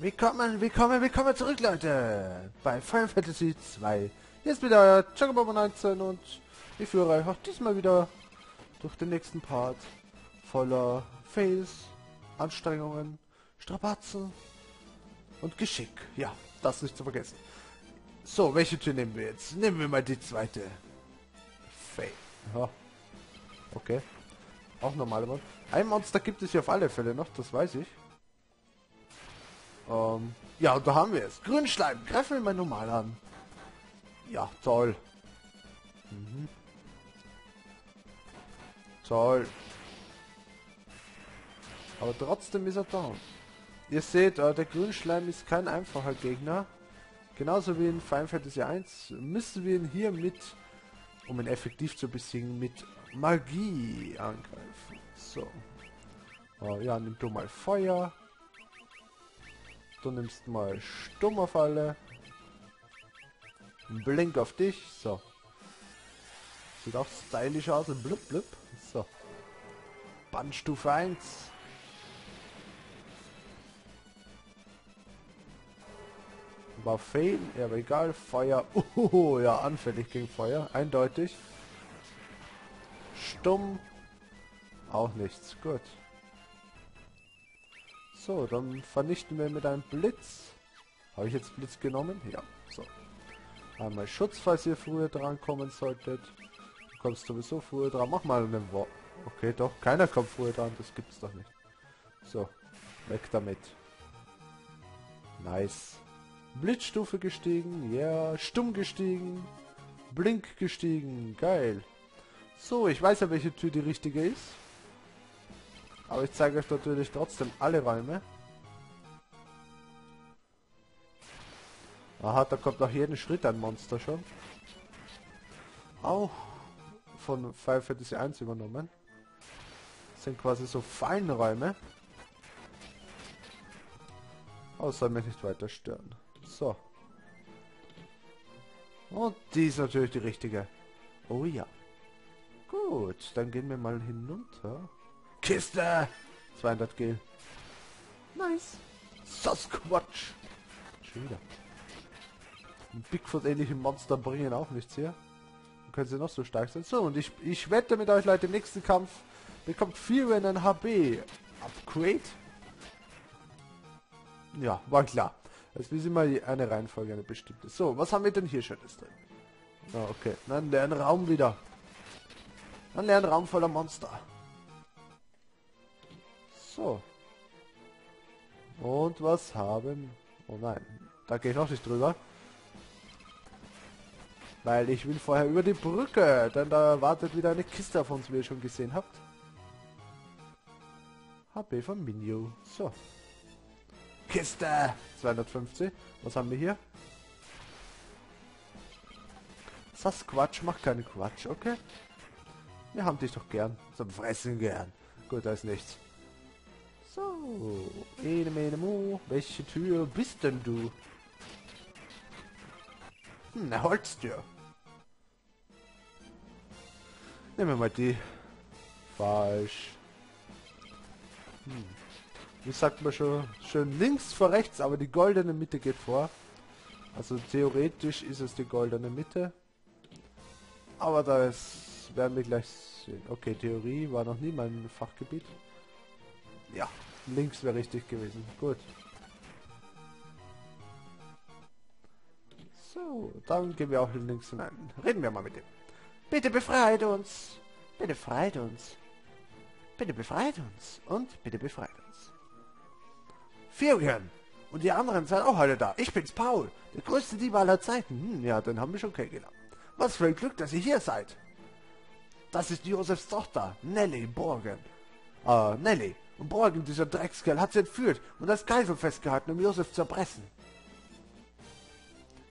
Willkommen, willkommen, willkommen zurück, Leute, bei Final Fantasy 2. Hier ist wieder euer Chocobo 19 und ich führe euch auch diesmal wieder durch den nächsten Part voller Fails, Anstrengungen, Strapazen und Geschick. Ja, das nicht zu vergessen. So, welche Tür nehmen wir jetzt? Nehmen wir mal die zweite. Fail. Ja. Okay. Auch normale Monster. Ein Monster gibt es ja auf alle Fälle noch, das weiß ich. Ähm, ja, da haben wir es. Grünschleim, greifen wir mal normal an. Ja, toll. Mhm. Toll. Aber trotzdem ist er da. Ihr seht, äh, der Grünschleim ist kein einfacher Gegner. Genauso wie in Final Fantasy 1 müssen wir ihn hier mit, um ihn effektiv zu besiegen, mit Magie angreifen. So. Oh, ja, nimm du mal Feuer. Du nimmst mal Stummerfalle. Blink auf dich. So. Sieht auch stylisch aus. Blub, blub. So. Bandstufe 1. War Fail, ja, aber egal. Feuer. Uh, ja, anfällig gegen Feuer. Eindeutig. Stumm. Auch nichts. Gut. So, dann vernichten wir mit einem Blitz. Habe ich jetzt Blitz genommen? Ja, so. Einmal Schutz, falls ihr früher dran kommen solltet. Du kommst sowieso früher dran. Mach mal eine Wo Okay, doch. Keiner kommt früher dran. Das gibt's doch nicht. So. Weg damit. Nice. Blitzstufe gestiegen. Ja. Yeah. Stumm gestiegen. Blink gestiegen. Geil. So, ich weiß ja, welche Tür die richtige ist. Aber ich zeige euch natürlich trotzdem alle Räume. Aha, da kommt nach jedem Schritt ein Monster schon. Auch von Final Fantasy 1 übernommen. Das sind quasi so Fallenräume. Aber soll mich nicht weiter stören. So. Und die ist natürlich die richtige. Oh ja. Gut, dann gehen wir mal hinunter. Kiste! 200 Gel. Nice. Sasquatch. Schon wieder. Bigfoot-ähnliche Monster bringen auch nichts hier. Dann können sie noch so stark sein. So, und ich, ich wette mit euch, Leute, im nächsten Kampf bekommt Fury ein HB. Upgrade? Ja, war klar. Jetzt wissen wir eine Reihenfolge, eine bestimmte. So, was haben wir denn hier Schönes drin? Ah, okay. Dann leeren Raum wieder. Dann leeren Raum voller Monster. So. Und was haben... Oh nein, da gehe ich noch nicht drüber. Weil ich will vorher über die Brücke, denn da wartet wieder eine Kiste auf uns, wie ihr schon gesehen habt. HP von Minio. So. Kiste! 250. Was haben wir hier? Sasquatch macht keine Quatsch, okay? Wir haben dich doch gern. Zum Fressen gern. Gut, da ist nichts. So, ene mene mo. Welche Tür bist denn du? Hm, eine Holztür. Nehmen wir mal die. Falsch. Hm. Wie sagt man schon? Schön links vor rechts, aber die goldene Mitte geht vor. Also theoretisch ist es die goldene Mitte. Aber das werden wir gleich sehen. Okay, Theorie war noch nie mein Fachgebiet. Ja, links wäre richtig gewesen. Gut. So, dann gehen wir auch links hinein. Reden wir mal mit ihm. Bitte befreit uns. Bitte befreit uns. Bitte befreit uns. Und bitte befreit uns. Furion. Und die anderen seid auch alle da. Ich bin's, Paul. Der größte Dieb aller Zeiten. Hm, ja, dann haben wir schon kennengelernt. Was für ein Glück, dass ihr hier seid. Das ist Josefs Tochter, Nelly Borgen. Äh, Nelly. Und Borgen, dieser Dreckskerl, hat sie entführt und als Geisel festgehalten, um Josef zu erpressen.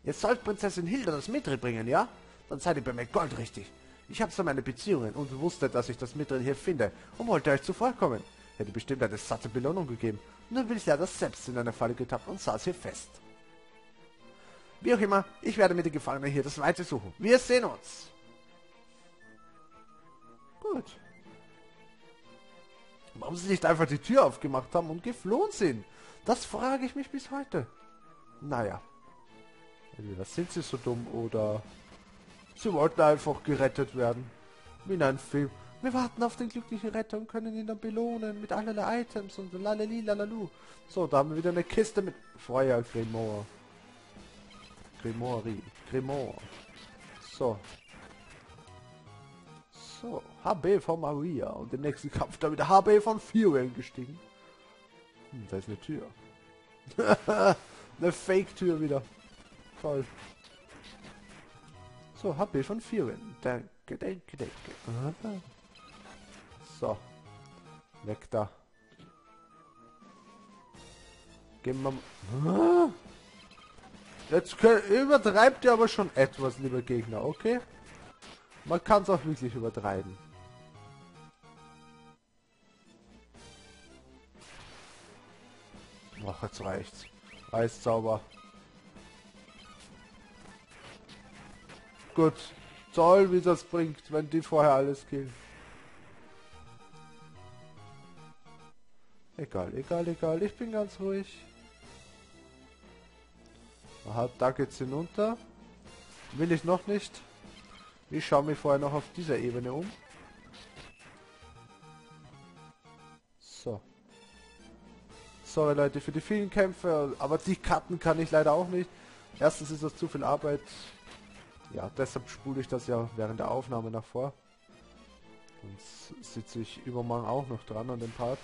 Jetzt sollt Prinzessin Hilda das Mittel bringen, ja? Dann seid ihr bei mir goldrichtig. Ich habe so meine Beziehungen und wusste, dass ich das Mittel hier finde und wollte euch zuvorkommen. Hätte bestimmt eine satte Belohnung gegeben. Nur bin ich leider selbst in eine Falle getappt und saß hier fest. Wie auch immer, ich werde mit den Gefangenen hier das Weite suchen. Wir sehen uns. Gut. Warum sie nicht einfach die Tür aufgemacht haben und geflohen sind? Das frage ich mich bis heute. Naja. Entweder sind sie so dumm oder sie wollten einfach gerettet werden. Wie in einem Film. Wir warten auf den glücklichen Retter und können ihn dann belohnen mit allerlei Items und lalali lalalu. So, da haben wir wieder eine Kiste mit Feuer Grimoire. Grimoire. Grimoire. So. So, HB von Maria. Und im nächsten Kampf da wieder HB von Fuel gestiegen. Hm, da ist eine Tür. eine Fake-Tür wieder. Toll. So, HB von Fuel. Danke, danke, danke. So. Weg da. Gehen wir mal... Jetzt übertreibt ihr aber schon etwas, lieber Gegner, okay? Man kann es auch wirklich übertreiben. Ach, jetzt reicht's. Eiszauber. Gut. Toll, wie das bringt, wenn die vorher alles killen. Egal, egal, egal. Ich bin ganz ruhig. Aha, da geht's hinunter. Will ich noch nicht. Ich schaue mich vorher noch auf dieser Ebene um. Sorry Leute für die vielen Kämpfe, aber die Karten kann ich leider auch nicht. Erstens ist das zu viel Arbeit. Ja, deshalb spule ich das ja während der Aufnahme nach vor. Sonst sitze ich übermorgen auch noch dran an dem Part.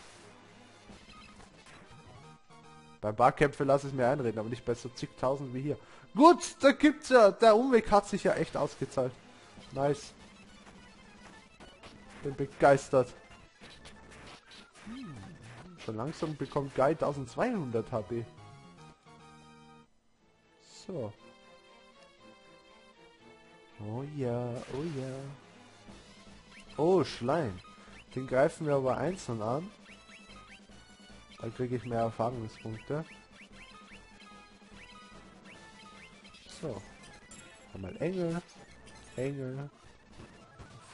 Beim Barkämpfe lasse ich mir einreden, aber nicht bei so zigtausend wie hier. Gut, da gibt's ja, der Umweg hat sich ja echt ausgezahlt. Nice. Bin begeistert. Schon langsam bekommt Guy 1200 HP. So. Oh ja, oh ja. Oh, Schleim. Den greifen wir aber einzeln an. Da kriege ich mehr Erfahrungspunkte. So. Einmal Engel. Engel.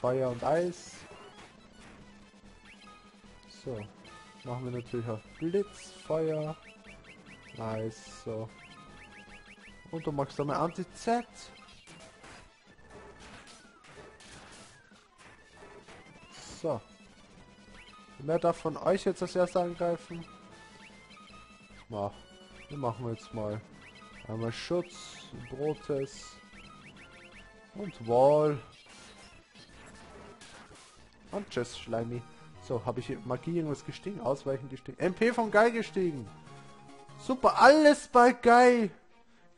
Feuer und Eis. So. Machen wir natürlich auch Blitz, Feuer. Nice, so. Und du machst dann Anti-Z. So. Wer darf von euch jetzt das erste angreifen? Mach. Wir machen jetzt mal einmal Schutz, Brotes und Wall. Und tschüss, Schleimi. So, habe ich hier Magie irgendwas gestiegen? Ausweichen gestiegen. MP von Guy gestiegen. Super, alles bei Guy.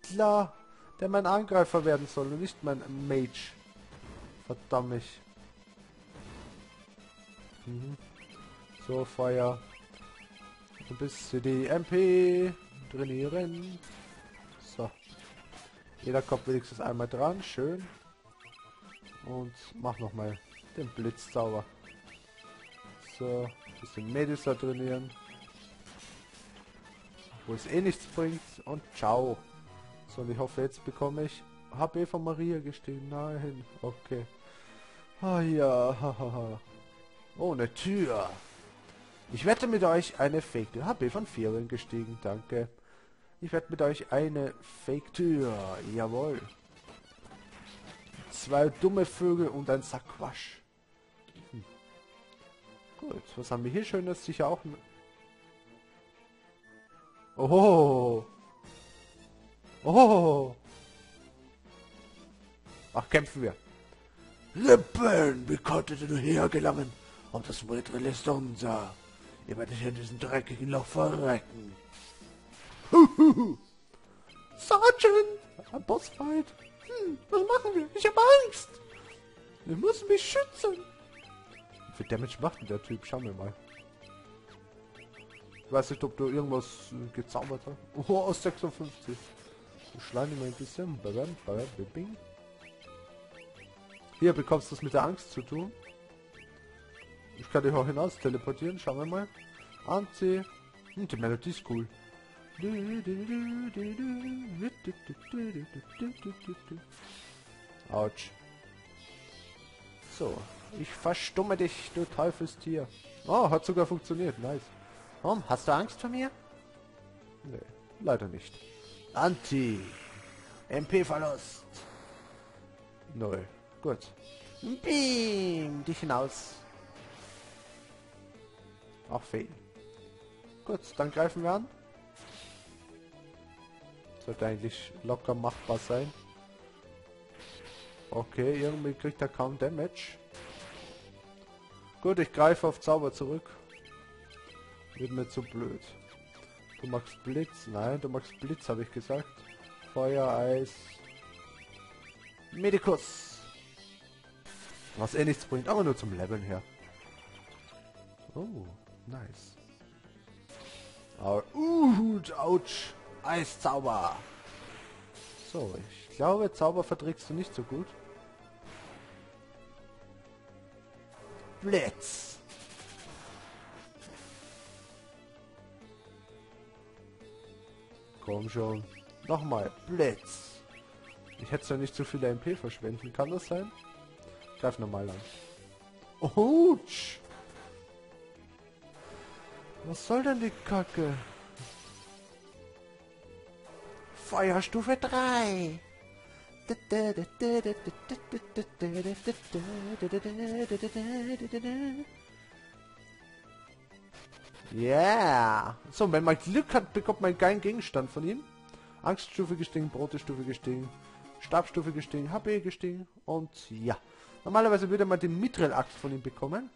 Klar, der mein Angreifer werden soll und nicht mein Mage. Verdammt. Mhm. So, Feuer. Ein bisschen die MP trainieren. So. Jeder kommt wenigstens einmal dran. Schön. Und mach noch mal den Blitzzauber. So. Bisschen Medusa trainieren. Wo es eh nichts bringt. Und ciao. So, und ich hoffe, jetzt bekomme ich HP von Maria gestiegen. Nein. Okay. Ah ja. Oh, eine Tür. Ich wette mit euch eine Fake-Tür. HP von Vieren gestiegen, danke. Ich werde mit euch eine Fake-Tür. Jawohl. Zwei dumme Vögel und ein Sackwasch. Gut, was haben wir hier Schönes? Sicher auch... Oh. Oh. Ach, kämpfen wir. Lippen, wie konntet ihr hierher gelangen? Und das Mittel ist unser. Ihr werdet hier in diesem dreckigen Loch verrecken. Sergeant! Ein Bossfight. Hm, was machen wir? Ich habe Angst. Wir müssen mich schützen. Wie viel Damage macht denn der Typ? Schauen wir mal. Ich weiß nicht, ob du irgendwas äh, gezaubert hast. Oh, aus 56. Ich schleine mal ein bisschen. Hier bekommst du es mit der Angst zu tun. Ich kann dich auch hinaus teleportieren. Schauen wir mal. Anzi. Hm, die Melodie ist cool. Autsch. So. Ich verstumme dich, du Teufelstier. Oh, hat sogar funktioniert. Nice. Warum? Hast du Angst vor mir? Nee, leider nicht. Anti. MP-Verlust. Null. Gut. Beam, dich hinaus. Auch fehl. Gut, dann greifen wir an. Sollte eigentlich locker machbar sein. Okay, irgendwie kriegt er kaum Damage. Gut, ich greife auf Zauber zurück. Wird mir zu blöd. Du magst Blitz? Nein, du magst Blitz, habe ich gesagt. Feuer, Eis. Medikus. Was eh nichts bringt, aber nur zum Leveln her. Oh, nice. Aber, uh, ouch. Eiszauber. So, ich glaube, Zauber verträgst du nicht so gut. Blitz. Komm schon. Nochmal. Blitz. Ich hätte ja nicht zu viele MP verschwenden. Kann das sein? Greif nochmal an. Autsch. Was soll denn die Kacke? Feuerstufe 3. Yeah. So, wenn man Glück hat, bekommt man einen geilen Gegenstand von ihm. Angststufe gestiegen, Brotestufe gestiegen, Stabstufe gestiegen, HP gestiegen und ja. Normalerweise würde man den Mithril-Axt von ihm bekommen.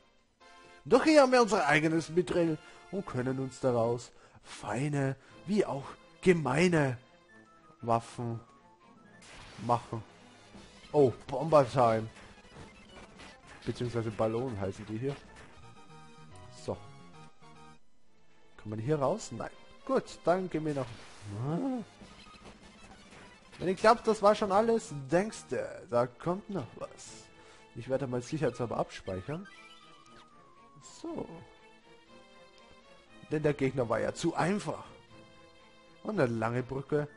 Doch hier haben wir unser eigenes Mithril und können uns daraus feine wie auch gemeine Waffen machen. Oh, Bomber-Time. Beziehungsweise Ballonen heißen die hier. So. Kann man hier raus? Nein. Gut, dann gehen wir noch. Wenn ich glaube, das war schon alles, denkst du, da kommt noch was. Ich werde mal sicherheitshalber abspeichern. So. Denn der Gegner war ja zu einfach. Und eine lange Brücke.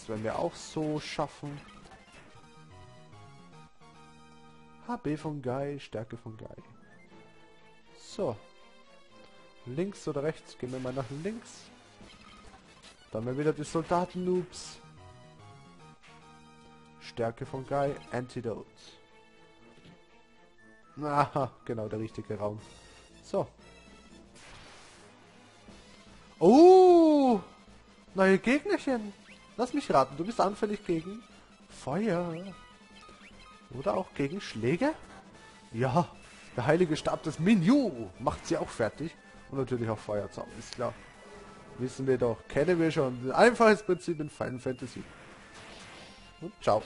Das werden wir auch so schaffen. HB von Guy, Stärke von Guy. So. Links oder rechts? Gehen wir mal nach links. Dann haben wieder die Soldaten-Noobs. Stärke von Guy, Antidote. Aha, genau der richtige Raum. So. Oh! Neue Gegnerchen. Lass mich raten, du bist anfällig gegen Feuer. Oder auch gegen Schläge? Ja, der heilige Stab des Minyu macht sie auch fertig. Und natürlich auch Feuerzauber, ist klar. Wissen wir doch, kennen wir schon. Ein einfaches Prinzip in Final Fantasy. Und ciao.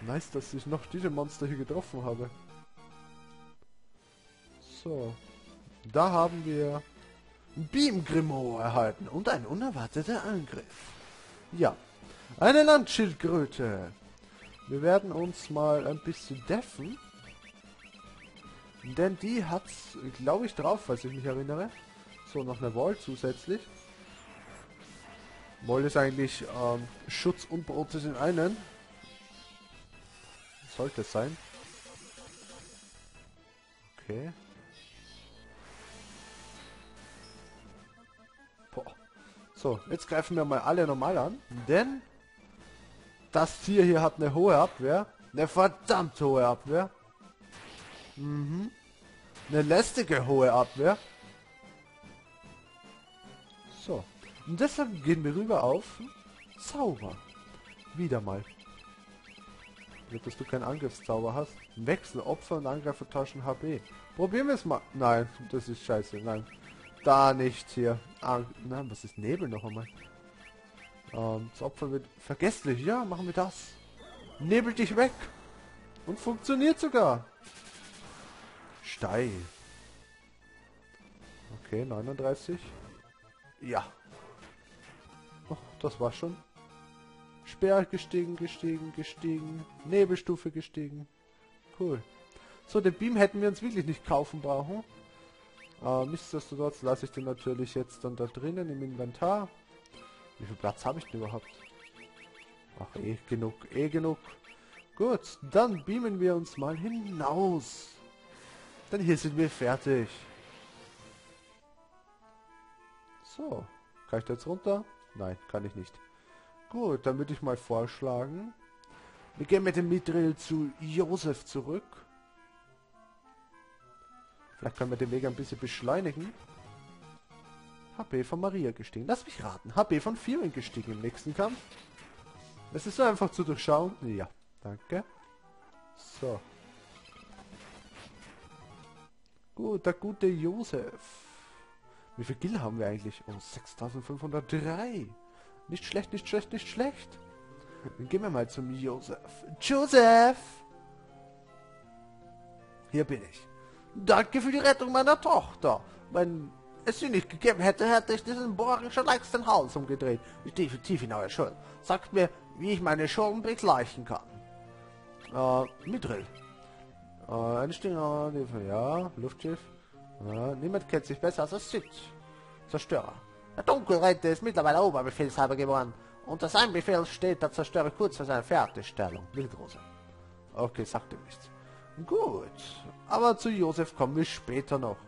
Nice, dass ich noch diese Monster hier getroffen habe. So. Da haben wir Beam Grimo erhalten und ein unerwarteter Angriff. Ja, eine Landschildkröte. Wir werden uns mal ein bisschen deffen. Denn die hat's, glaube ich, drauf, falls ich mich erinnere. So, noch eine Wall zusätzlich. Wall ist eigentlich ähm, Schutz und Brotes in einen. Sollte es sein. Okay. So, jetzt greifen wir mal alle normal an, denn das Tier hier hat eine hohe Abwehr. Eine verdammt hohe Abwehr. Mhm. Eine lästige hohe Abwehr. So. Und deshalb gehen wir rüber auf Zauber. Wieder mal. Wird, dass du keinen Angriffszauber hast. Wechsel, Opfer und Angreifer tauschen HB. Probieren wir es mal. Nein, das ist scheiße. Nein. Da nicht hier. Ah, nein, was ist Nebel noch einmal? Ähm, das Opfer wird vergesslich. Ja, machen wir das. Nebel dich weg. Und funktioniert sogar. Steil. Okay, 39. Ja. Oh, das war schon. Speer gestiegen, gestiegen, gestiegen. Nebelstufe gestiegen. Cool. So, den Beam hätten wir uns wirklich nicht kaufen brauchen. Äh, nichtsdestotrotz lasse ich den natürlich jetzt dann da drinnen im Inventar. Wie viel Platz habe ich denn überhaupt? Ach, eh genug, eh genug. Gut, dann beamen wir uns mal hinaus. Denn hier sind wir fertig. So. Kann ich da jetzt runter? Nein, kann ich nicht. Gut, dann würde ich mal vorschlagen. Wir gehen mit dem Mithril zu Josef zurück. Vielleicht können wir den Weg ein bisschen beschleunigen. HP von Maria gestiegen. Lass mich raten. HP von Firin gestiegen im nächsten Kampf. Es ist so einfach zu durchschauen. Ja, danke. So. Gut, der gute Josef. Wie viel Gil haben wir eigentlich? Oh, 6503. Nicht schlecht, nicht schlecht, nicht schlecht. Dann gehen wir mal zum Josef. Joseph! Hier bin ich. Danke für die Rettung meiner Tochter. Wenn es sie nicht gegeben hätte, hätte ich diesen Bohrer schon längst den Hals umgedreht. Definitiv in eurer Schuld. Sagt mir, wie ich meine Schulden begleichen kann. Äh, Mithril. Äh, Stinger, ja, Luftschiff. Ja, niemand kennt sich besser als das Sith. Zerstörer. Der Dunkelreiter ist mittlerweile Oberbefehlshaber geworden. Unter seinem Befehl steht der Zerstörer kurz vor seiner Fertigstellung. Wildrose. Okay, sagt ihm nichts. Gut, aber zu Josef kommen wir später noch.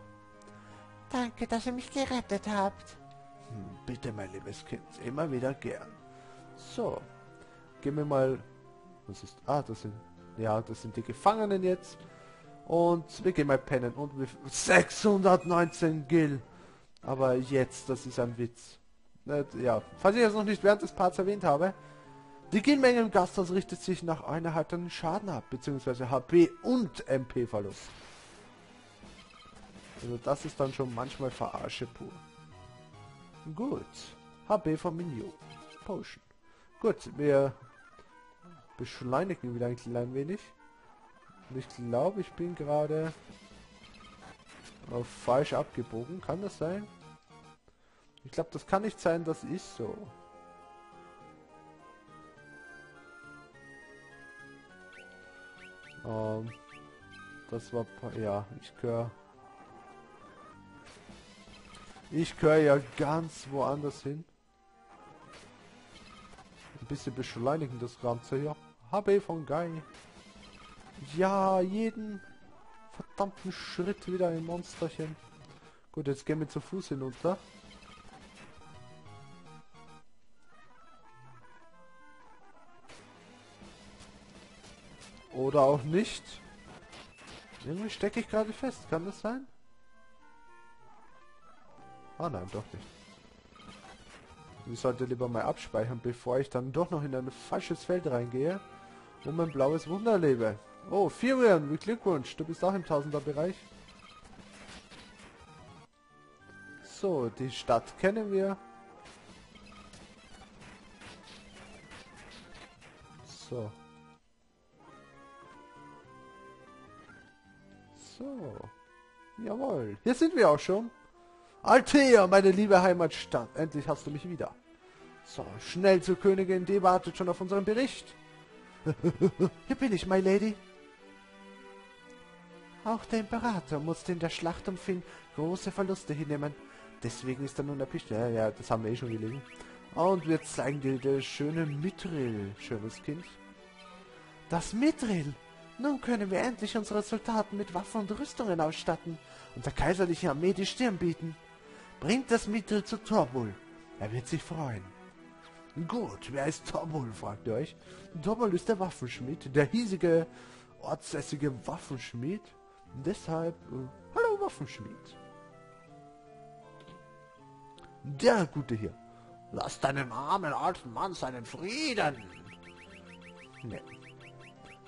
Danke, dass ihr mich gerettet habt. Hm, bitte, mein liebes Kind, immer wieder gern. So, gehen wir mal... Was ist... Ah, das sind... Ja, das sind die Gefangenen jetzt. Und wir gehen mal pennen. Und wir... 619 Gil. Aber jetzt, das ist ein Witz. Ja, falls ich es noch nicht während des Parts erwähnt habe, die Gilmenge im Gasthaus richtet sich nach unerhaltenen Schaden ab, beziehungsweise HP und MP-Verlust. Also das ist dann schon manchmal Verarsche pur. Gut. HP von Minion. Potion. Gut, wir beschleunigen wieder ein klein wenig. Und ich glaube, ich bin gerade falsch abgebogen. Kann das sein? Ich glaube, das kann nicht sein, das ist so. Ähm, das war... Ja, ich gehöre... Ich gehöre ja ganz woanders hin. Ein bisschen beschleunigen das Ganze hier. HB von Guy. Ja, jeden verdammten Schritt wieder ein Monsterchen. Gut, jetzt gehen wir zu Fuß hinunter. Oder auch nicht. Irgendwie stecke ich gerade fest. Kann das sein? Ah nein, doch nicht. Ich sollte lieber mal abspeichern, bevor ich dann doch noch in ein falsches Feld reingehe und mein blaues Wunder lebe. Oh, Firion, wie Glückwunsch, du bist auch im Tausender-Bereich. So, die Stadt kennen wir. So. So. Jawohl. Hier sind wir auch schon. Altea, meine liebe Heimatstadt. Endlich hast du mich wieder. So, schnell zur Königin. Die wartet schon auf unseren Bericht. Hier bin ich, my lady. Auch der Imperator musste in der Schlacht um Finn große Verluste hinnehmen. Deswegen ist er nun erpischt. Ja, ja, das haben wir eh schon gelesen. Und wir zeigen dir das schöne Mithril, schönes Kind. Das Mithril! Nun können wir endlich unsere Soldaten mit Waffen und Rüstungen ausstatten und der kaiserlichen Armee die Stirn bieten. Bringt das Mittel zu Torbul. Er wird sich freuen. Gut, wer ist Torbul, fragt ihr euch. Torbul ist der Waffenschmied, der hiesige, ortsässige Waffenschmied. Deshalb, äh, hallo Waffenschmied. Der Gute hier. Lass deinen armen alten Mann seinen Frieden. Nee.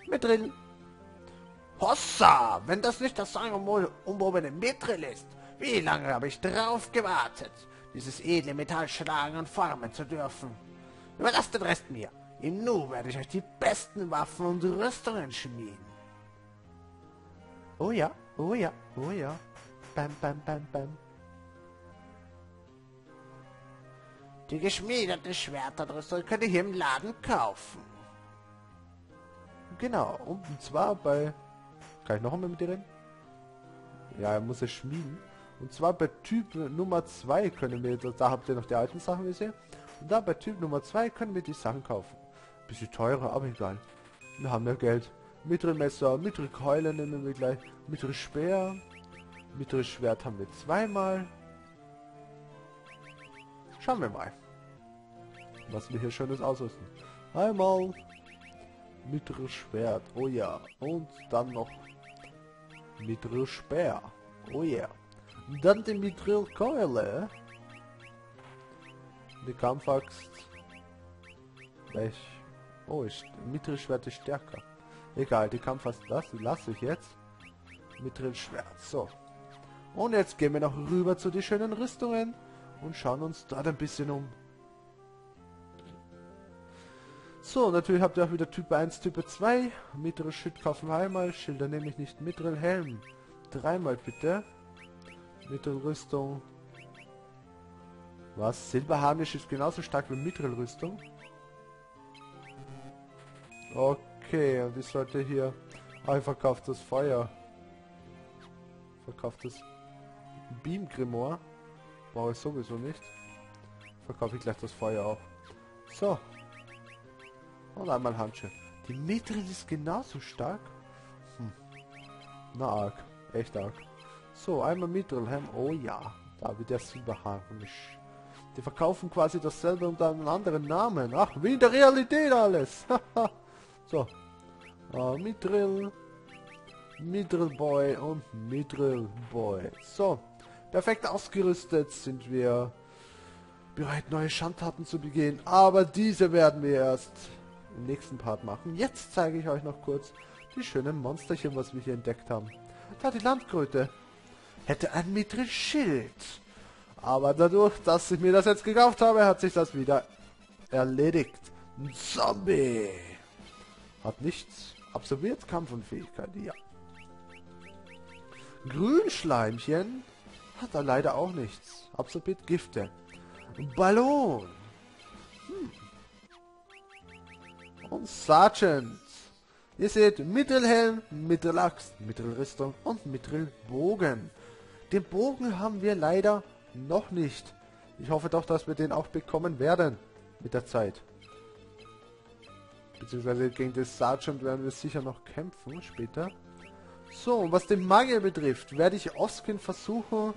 Mit drin. Hossa! Wenn das nicht das umwobene Mithril ist, wie lange habe ich drauf gewartet, dieses edle Metall schlagen und formen zu dürfen? Überlasst den Rest mir. Im Nu werde ich euch die besten Waffen und Rüstungen schmieden. Oh ja, oh ja, oh ja. Bam, bam, bam, bam. Die geschmiedete Schwerterdrüstung könnt ihr hier im Laden kaufen. Genau, und zwar bei kann ich noch einmal mit dir reden? Ja, er muss es schmieden. Und zwar bei Typ Nummer 2 können wir, da habt ihr noch die alten Sachen gesehen. Und da bei Typ Nummer 2 können wir die Sachen kaufen. Bisschen teurer, aber egal. Wir haben ja Geld. Mittelmesser, Mittelkeule nehmen wir gleich. Mittelspeer. Mittelschwert haben wir zweimal. Schauen wir mal, was wir hier Schönes ausrüsten. Einmal mittleres Schwert, oh ja. Und dann noch mittleres Speer, oh. Und dann die mittlere Keule. Die Kampfaxt. Welch? Oh, ist mittleres Schwert ist stärker. Egal, die Kampfaxt lasse, lasse ich jetzt. Mittleres Schwert, so. Und jetzt gehen wir noch rüber zu den schönen Rüstungen und schauen uns dort ein bisschen um. So, natürlich habt ihr auch wieder Typ 1, Typ 2. Mittlere Schild kaufen einmal, Schilder nehme ich nicht. Mittleren Helm. Dreimal bitte. Mittelrüstung. Was? Silberharnisch ist genauso stark wie Mittelrüstung? Okay, und ich sollte hier... Ah, ich verkauft das Feuer. Verkauft das Beam Grimoire. Brauche ich sowieso nicht. Verkaufe ich gleich das Feuer auch. So. Und einmal Handschuhe. Die Mitrin ist genauso stark. Hm. Na arg. Echt arg. So, einmal Mitrilhelm. Oh ja. Da wie der Silberharnisch. Die verkaufen quasi dasselbe unter einem anderen Namen. Ach, wie in der Realität alles. so. Uh, Mithril. Mithril Boy und Mithril Boy. So. Perfekt ausgerüstet sind wir bereit, neue Schandtaten zu begehen. Aber diese werden wir erst im nächsten Part machen. Jetzt zeige ich euch noch kurz die schönen Monsterchen, was wir hier entdeckt haben. Da die Landkröte hätte ein Mithril-Schild. Aber dadurch, dass ich mir das jetzt gekauft habe, hat sich das wieder erledigt. Ein Zombie. Hat nichts. Absorbiert Kampfunfähigkeit, ja. Grünschleimchen hat er leider auch nichts. Absorbiert Gifte. Ballon. Hm. Und Sergeant. Ihr seht Mittelhelm, Mittelaxt, Mittelrüstung und Mittelbogen. Den Bogen haben wir leider noch nicht. Ich hoffe doch, dass wir den auch bekommen werden mit der Zeit. Beziehungsweise gegen den Sergeant werden wir sicher noch kämpfen später. So, was den Magier betrifft, werde ich Oskin versuchen,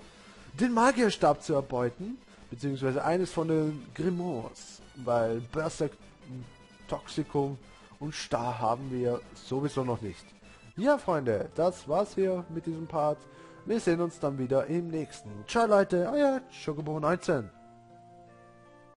den Magierstab zu erbeuten. Beziehungsweise eines von den Grimoires. Weil Berserk, Toxikum und Star haben wir sowieso noch nicht. Ja, Freunde, das war's hier mit diesem Part. Wir sehen uns dann wieder im nächsten. Ciao, Leute, euer Chocobo 19.